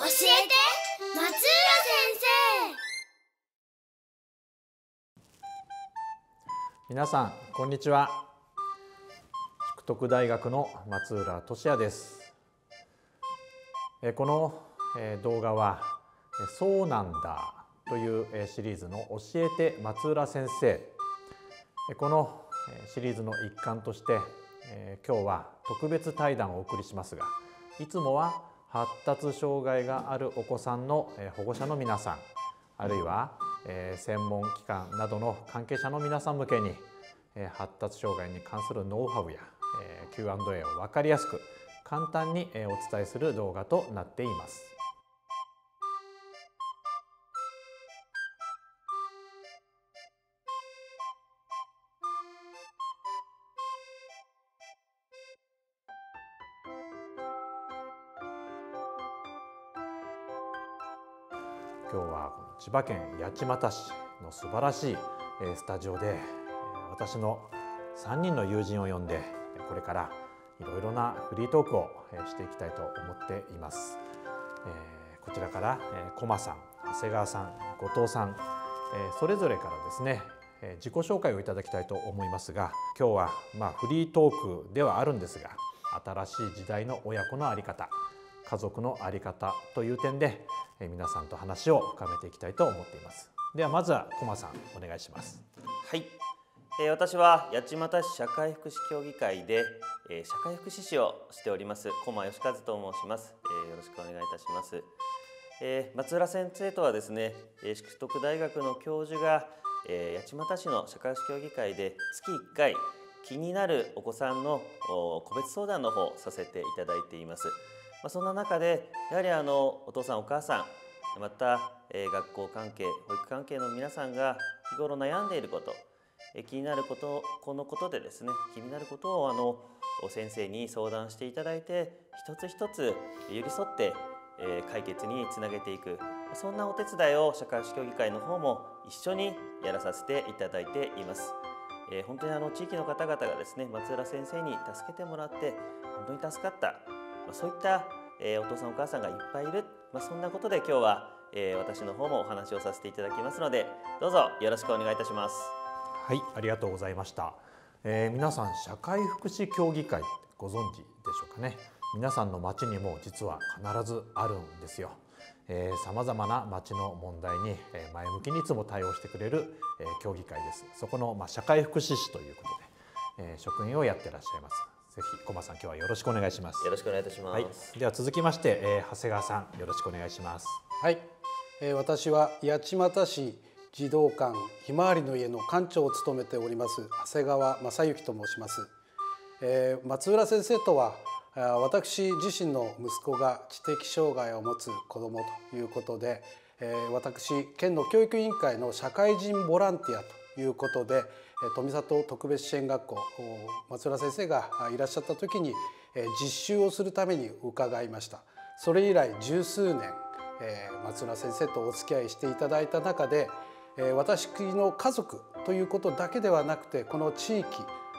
教えて松浦先生。皆さんこんにちは。淑徳大学の松浦俊也です。えこのえ動画はそうなんだというシリーズの教えて松浦先生。このシリーズの一環として今日は特別対談をお送りしますがいつもは発達障害があるお子さんの保護者の皆さんあるいは専門機関などの関係者の皆さん向けに発達障害に関するノウハウや Q&A を分かりやすく簡単にお伝えする動画となっています。今日は千葉県八街市の素晴らしいスタジオで私の3人の友人を呼んでこれからいろいろなフリートークをしていきたいと思っています。こちらからコマさん、長谷川さん、後藤さんそれぞれからですね自己紹介をいただきたいと思いますが今日はまあフリートークではあるんですが新しい時代の親子の在り方家族の在り方という点で皆さんと話を深めていきたいと思っています。ではまずは駒さんお願いします。はい。私は八街市社会福祉協議会で社会福祉士をしております駒義和と申します。よろしくお願いいたします。松浦先生とはですね淑徳大学の教授が八街市の社会福祉協議会で月1回気になるお子さんの個別相談の方させていただいています。まあ、そんな中でやはりあのお父さんお母さんまた、えー、学校関係保育関係の皆さんが日頃悩んでいること、えー、気になることこのことでですね気になることをあの先生に相談していただいて一つ一つ寄り添って、えー、解決につなげていくそんなお手伝いを社会福祉協議会の方も一緒にやらさせていただいています。えー、本当にあの地域の方々がですね松浦先生に助けてもらって本当に助かったまあ、そういった、えー、お父さんお母さんがいっぱいいる、まあ、そんなことで今日は、えー、私の方もお話をさせていただきますのでどうぞよろしくお願いいたします。はいありがとうございました、えー、皆さん社会福祉協議会ご存知でしょうかね。皆さんの町にも実は必ずあるんですよ。さまざまな町の問題に前向きにいつも対応してくれる、えー、協議会です。そこの、まあ、社会福祉士ということで、えー、職員をやってらっしゃいます。ぜひ駒さん今日はよろしくお願いします。よろしくお願いいたします、はい、では続きまして、えー、長谷川さんよろしくお願いします。はい、えー、私は八街市児童館ひまわりの家の館長を務めております長谷川正幸と申します、えー、松浦先生とは私自身の息子が知的障害を持つ子どもということで、えー、私県の教育委員会の社会人ボランティアということで富里特別支援学校松浦先生がいらっしゃった時に実習をするために伺いましたそれ以来十数年松浦先生とお付き合いしていただいた中で私の家族ということだけではなくてこの地域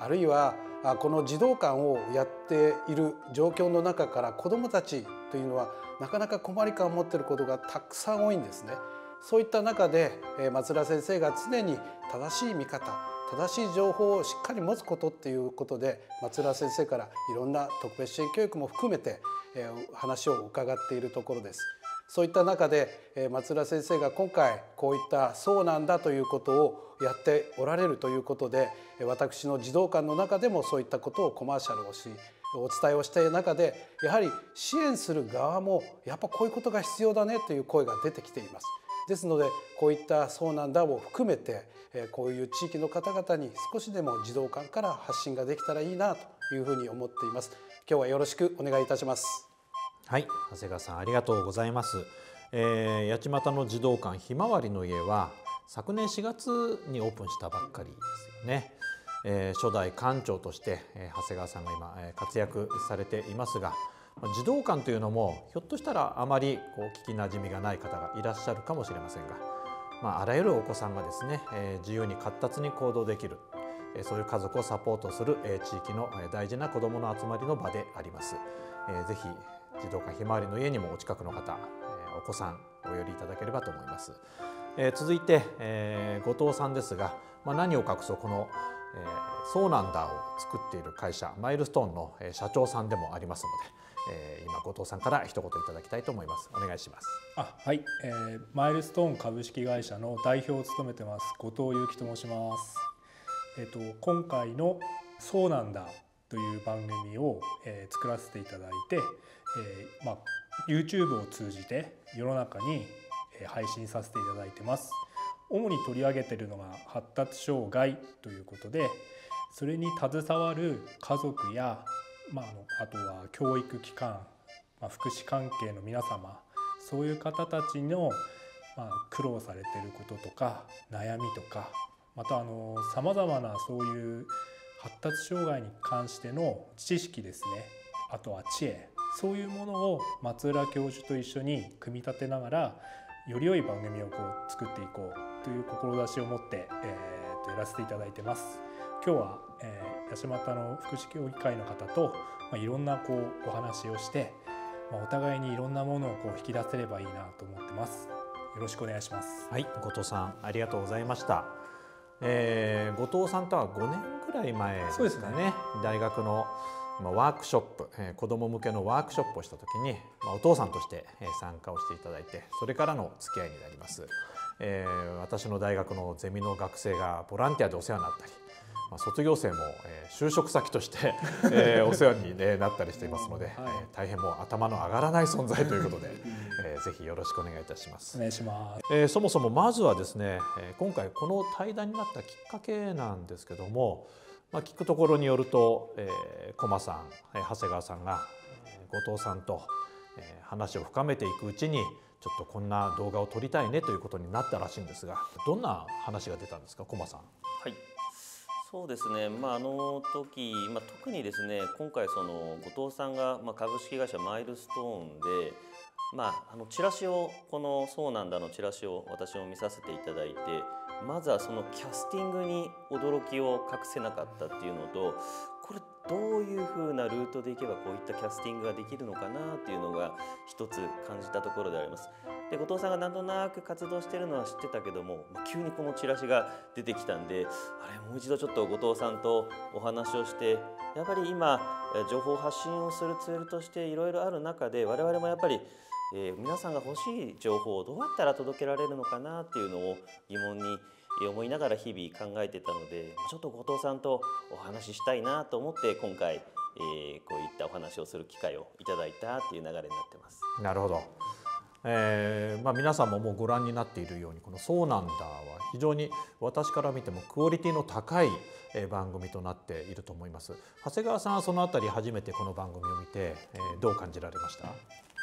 あるいはこの児童館をやっている状況の中から子どもたちというのはなかなか困り感を持っていることがたくさん多いんですね。そういった中で松浦先生が常に正しい見方正しい情報をしっかり持つことっていうことで松浦先生からいろんな特別支援教育も含めて、え話を伺っているところです。そういった中で、え松浦先生が今回こういった「そうなんだ」ということをやっておられるということで私の児童館の中でもそういったことをコマーシャルをしお伝えをしたいる中でやはり支援する側もやっぱこういうことが必要だねという声が出てきています。ですのでこういった「そうなんだ」を含めてこういう地域の方々に少しでも児童館から発信ができたらいいなというふうに思っています。今日はよろしくお願いいたします。はい長谷川さんありがとうございます、えー、八街の児童館ひまわりの家は昨年4月にオープンしたばっかりですよね、えー、初代館長として、えー、長谷川さんが今、えー、活躍されていますが児童館というのもひょっとしたらあまりこう聞きなじみがない方がいらっしゃるかもしれませんが、まあ、あらゆるお子さんがですね、えー、自由に活発に行動できるそういう家族をサポートする地域の大事な子どもの集まりの場であります。ぜひ児童館ひまわりの家にもお近くの方お子さんお寄りいただければと思います。えー、続いて、えー、後藤さんですが、まあ、何を隠そうこの、えー、ソーナンダーを作っている会社マイルストーンの、えー、社長さんでもありますので、えー、今後藤さんから一言いただきたいと思います。お願いします。あはい、えー、マイルストーン株式会社の代表を務めてます後藤祐樹と申します。えっ、ー、と今回のソーナンダーという番組を、えー、作らせていただいて、えー、まあ YouTube を通じて世の中に配信させていただいてます。主に取り上げているのが発達障害ということでそれに携わる家族や、まあ、あとは教育機関、まあ、福祉関係の皆様そういう方たちの、まあ、苦労されてることとか悩みとかまたさまざまなそういう発達障害に関しての知識ですねあとは知恵そういうものを松浦教授と一緒に組み立てながらより良い番組をこう作っていこうという志を持って、えー、とやらせていただいてます。今日は、えー、八幡の福祉協議会の方と、まあ、いろんなこうお話をして、まあ、お互いにいろんなものをこう引き出せればいいなと思ってます。よろしくお願いします。はい、後藤さんありがとうございました。えー、後藤さんとは5年ぐらい前ですかね。ね大学のまあ、ワークショップ、えー、子ども向けのワークショップをした時に、まあ、お父さんとして、えー、参加をしていただいてそれからの付き合いになります、えー、私の大学のゼミの学生がボランティアでお世話になったり、まあ、卒業生も、えー、就職先として、えー、お世話に、ね、なったりしていますので、はい、えー、大変もう頭の上がらない存在ということで、えー、ぜひよろしくお願いいたします。お願いします、えー、そもそもまずはですね、えー、今回この対談になったきっかけなんですけどもまあ、聞くところによると、えー、駒さん、えー、長谷川さんが、えー、後藤さんと、えー、話を深めていくうちにちょっとこんな動画を撮りたいねということになったらしいんですがどんな話が出たんですか駒さん。はいそうですね、まあ、あの時、まあ、特にですね今回その後藤さんが、まあ、株式会社マイルストーンで、まあ、あのチラシをこの「そうなんだ」のチラシを私も見させていただいてまずはそのキャスティングに驚きを隠せなかったっていうのというふうなルートでいけばこういったキャスティングができるのかなっていうのが一つ感じたところであります。で後藤さんがなんとなく活動してるのは知ってたけども、まあ、急にこのチラシが出てきたんであれもう一度ちょっと後藤さんとお話をしてやっぱり今情報発信をするツールとしていろいろある中で我々もやっぱりえー、皆さんが欲しい情報をどうやったら届けられるのかなっていうのを疑問に思いながら日々考えてたのでちょっと後藤さんとお話ししたいなと思って今回、えー、こういったお話をする機会をいただいたっていう流れになってます。なるほど。えーまあ、皆さんももうご覧になっているようにこの「そうなんだ」は非常に私から見てもクオリティの高い番組となっていると思います。長谷川さんはそのあたり初めてこの番組を見て、えー、どう感じられました？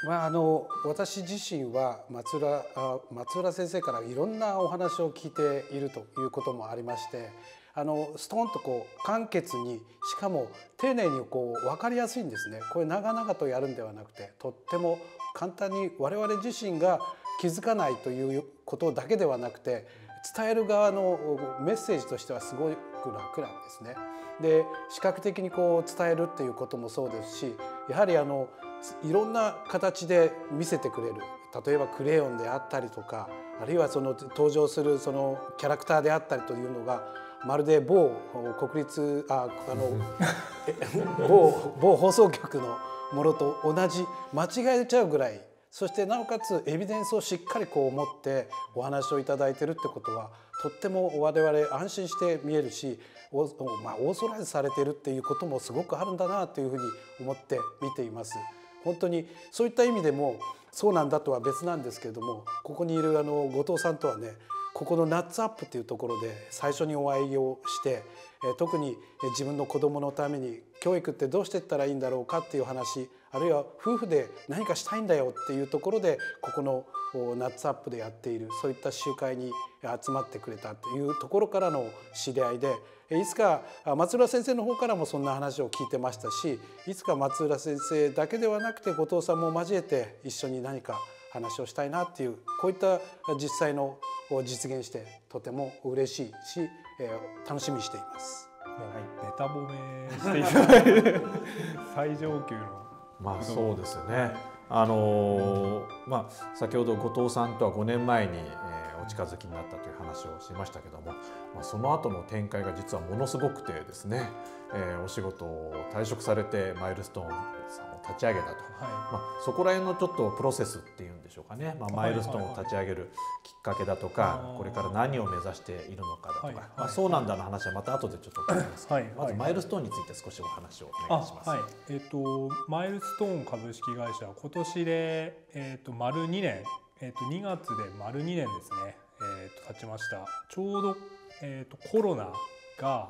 まあ、あの私自身は松浦松浦先生からいろんなお話を聞いているということもありましてあのストンとこう簡潔にしかも丁寧にこう分かりやすいんですねこれ長々とやるんではなくてとっても簡単に我々自身が気づかないということだけではなくて伝える側のメッセージとしてはすごく楽なんですね。で視覚的にこう伝えるっていうこともそうですしやはりあのいろんな形で見せてくれる例えばクレヨンであったりとかあるいはその登場するそのキャラクターであったりというのがまるで某国立ああの 某某放送局のものと同じ間違えちゃうぐらいそしてなおかつエビデンスをしっかりこう持ってお話をいただいてるってことはとっても我々安心して見えるしお、まあ、オーソライズされてるっていうこともすごくあるんだなというふうに思って見ています。本当にそういった意味でもそうなんだとは別なんですけれどもここにいるあの後藤さんとはねここのナッツアップっていうところで最初にお会いをして特に自分の子供のために教育ってどうしていったらいいんだろうかっていう話あるいは夫婦で何かしたいんだよっていうところでここのナッツアップでやっているそういった集会に集まってくれたというところからの知り合いでいつか松浦先生の方からもそんな話を聞いてましたしいつか松浦先生だけではなくて後藤さんも交えて一緒に何か話をしたいなっていうこういった実際の実現してとても嬉しいし、えー、楽しみにしています。はい、ベタ褒めしていただいて 最上級のまあそうですよね。あのーまあ、先ほど後藤さんとは5年前に、えーお近づきになったという話をしましたけども、まあ、その後の展開が実はものすごくてですね、えーお仕事を退職されてマイルストーンさん立ち上げたと、はまあ、そこら辺のちょっとプロセスっていうんでしょうかね、まあ、マはいイルストーンを立ち上げるきっかけだとか、あー。これから何を目指しているのかだとか、はいはい。まあ、そうなんだの話はまた後でちょっと伺います、はいまずはいマイルストーンについて少しお話をおあ願いします。はい。えっ、とマイルストーン株式会社今年でえっ、と丸2年。えっ、と2月で丸2年ですね。えっ、と経ちました。ちょうどえっ、とコロナが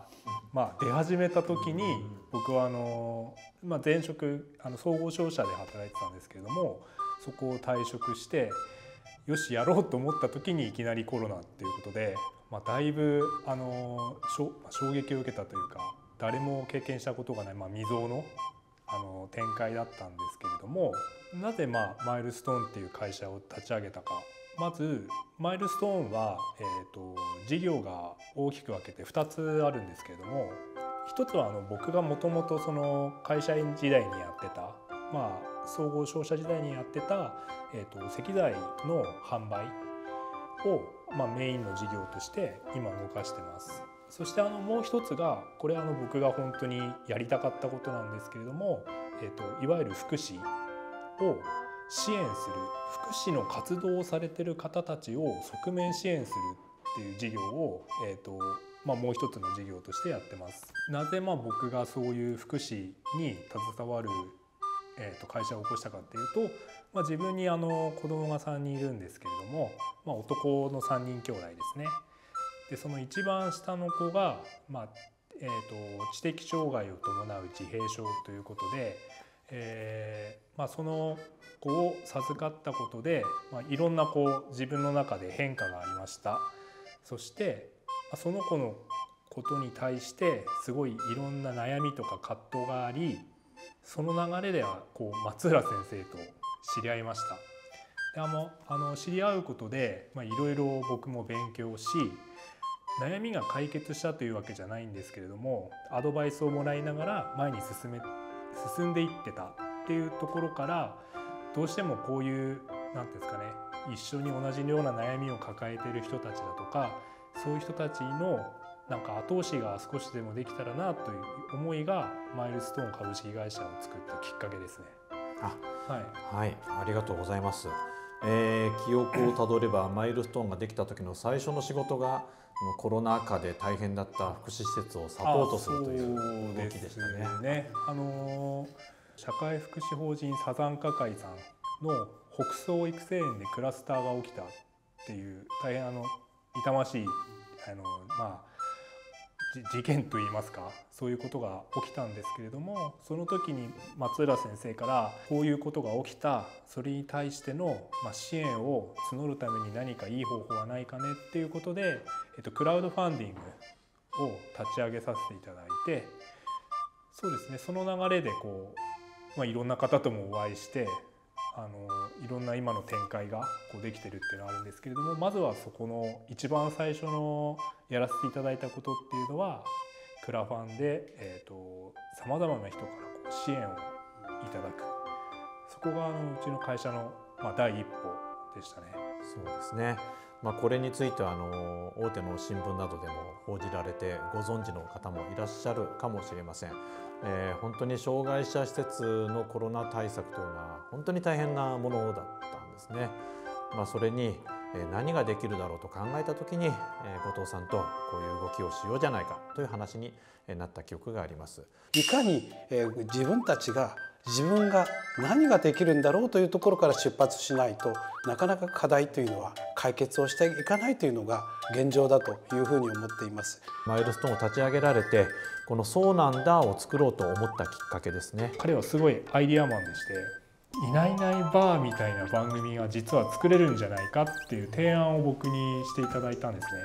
まあ出始めた時に僕はあのまあ前職あの総合商社で働いてたんですけれどもそこを退職してよしやろうと思った時にいきなりコロナっていうことで、まあ、だいぶあの衝撃を受けたというか誰も経験したことがない、まあ、未曾有のあの展開だったんですけれどもなぜ、まあ、マイルストーンっていう会社を立ち上げたかまずマイルストーンは、えー、と事業が大きく分けて2つあるんですけれども一つはあの僕がもともとその会社員時代にやってた、まあ、総合商社時代にやってた、えー、と石材の販売を、まあ、メインの事業として今動かしてます。そしてあのもう一つがこれあの僕が本当にやりたかったことなんですけれども、えー、といわゆる福祉を支援する福祉の活動をされてる方たちを側面支援するっていう事業を、えーとまあ、もう一つの事業としてやってます。なぜまあ僕がそういう福祉に携わる、えー、と会社を起こしたかっていうと、まあ、自分にあの子供が3人いるんですけれども、まあ、男の3人兄弟ですね。でその一番下の子が、まあえー、と知的障害を伴う自閉症ということで、えーまあ、その子を授かったことで、まあ、いろんなこう自分の中で変化がありましたそして、まあ、その子のことに対してすごいいろんな悩みとか葛藤がありその流れではこう松浦先生と知り合いました。であのあの知り合うことでまあいろいろ僕も勉強し悩みが解決したというわけじゃないんですけれどもアドバイスをもらいながら前に進め進んでいってたっていうところからどうしてもこういう何ていうんですかね一緒に同じような悩みを抱えている人たちだとかそういう人たちのなんか後押しが少しでもできたらなという思いがマイルストーン株式会社を作ったきっかけですね。あはい、はい、ありがとうございます。えー記憶をたどればマイルストーンができた時の最初の仕事がコロナ禍で大変だった福祉施設をサポートするという動きでしたね。あねあのー社会福祉法人サザンカ会さんの北総育成園でクラスターが起きたっていう大変あの痛ましいあのまあ事件といいますかそういうことが起きたんですけれどもその時に松浦先生からこういうことが起きた。それに対しての、ま、支援を募るために何かいい方法はないかねっていうことで、えっと、クラウドファンディングを立ち上げさせていただいてそうですねその流れでこう、まあ、いろんな方ともお会いしてあのいろんな今の展開がこうできてるっていうのはあるんですけれどもまずはそこの一番最初のやらせていただいたことっていうのはクラファンでさまざまな人からこう支援をいただくそこがあのうちの会社の、まあ、第一歩でしたね。そうですね。まあ、これについてはあの大手の新聞などでも報じられてご存知の方もいらっしゃるかもしれません。えー本当に障害者施設のコロナ対策というのは本当に大変なものだったんですね。まあ、それにえー何ができるだろうと考えた時に、えー後藤さんとこういう動きをしようじゃないかという話にえーなった記憶があります。いかに、えー自分たちが自分が何ができるんだろうというところから出発しないとなかなか課題というのは解決をしていかないというのが現状だというふうに思っています。マイルストーンを立ち上げられてこの「そうなんだ」を作ろうと思ったきっかけですね。彼はすごいアイディアマンでしていないいないバーみたいな番組が実は作れるんじゃないかっていう提案を僕にしていただいたんですね